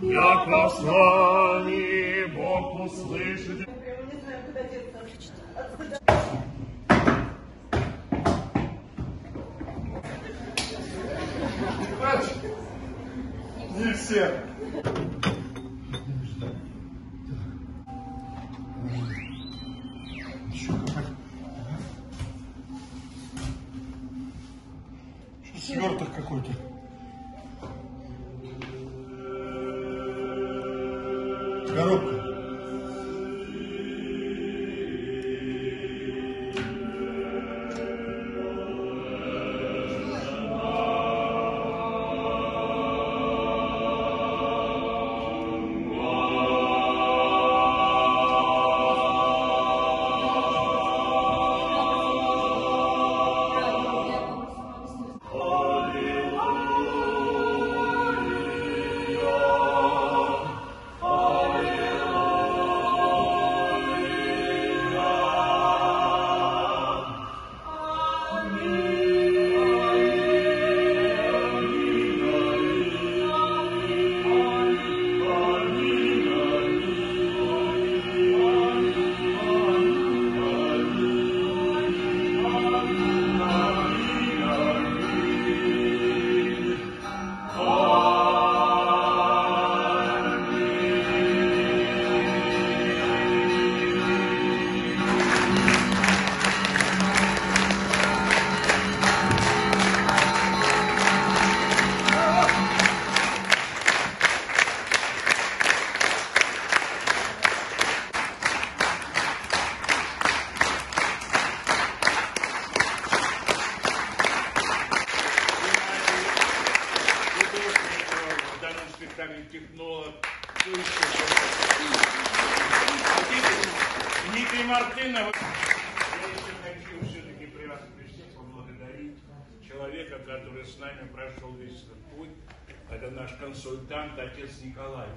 Яко с вами Бог услышит. Не все. Сверток какой-то. Коробка. Спектакле технолог. Дмитрий Мартынов. Я еще хочу все-таки при вас при всех поблагодарить человека, который с нами прошел весь этот путь. Это наш консультант, отец Николай.